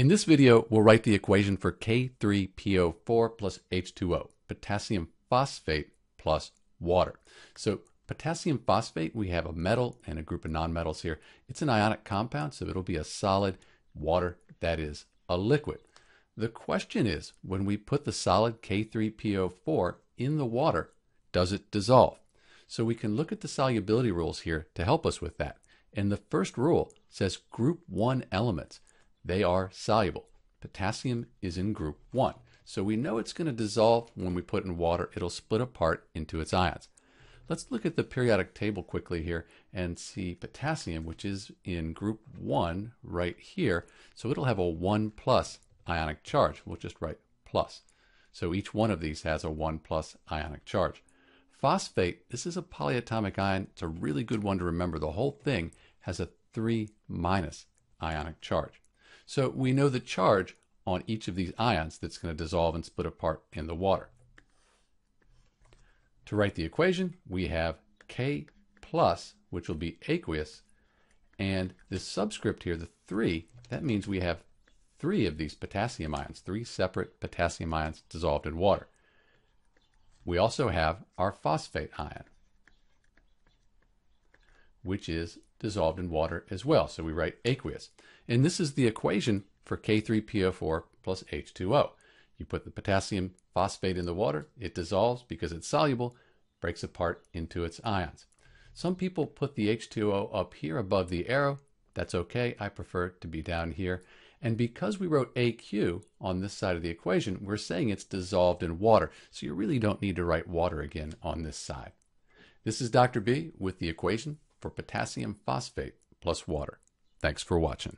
In this video, we'll write the equation for K3PO4 plus H2O, potassium phosphate plus water. So potassium phosphate, we have a metal and a group of nonmetals here. It's an ionic compound, so it'll be a solid water that is a liquid. The question is, when we put the solid K3PO4 in the water, does it dissolve? So we can look at the solubility rules here to help us with that. And the first rule says group 1 elements. They are soluble. Potassium is in group 1. So we know it's going to dissolve when we put in water. It'll split apart into its ions. Let's look at the periodic table quickly here and see potassium, which is in group 1 right here. So it'll have a 1 plus ionic charge. We'll just write plus. So each one of these has a 1 plus ionic charge. Phosphate, this is a polyatomic ion. It's a really good one to remember. The whole thing has a 3 minus ionic charge. So we know the charge on each of these ions that's going to dissolve and split apart in the water. To write the equation, we have K plus, which will be aqueous, and this subscript here, the 3, that means we have three of these potassium ions, three separate potassium ions dissolved in water. We also have our phosphate ion, which is dissolved in water as well. So we write aqueous. And this is the equation for K3PO4 plus H2O. You put the potassium phosphate in the water, it dissolves because it's soluble, breaks apart into its ions. Some people put the H2O up here above the arrow. That's okay. I prefer it to be down here. And because we wrote AQ on this side of the equation, we're saying it's dissolved in water. So you really don't need to write water again on this side. This is Dr. B with the equation for potassium phosphate plus water. Thanks for watching.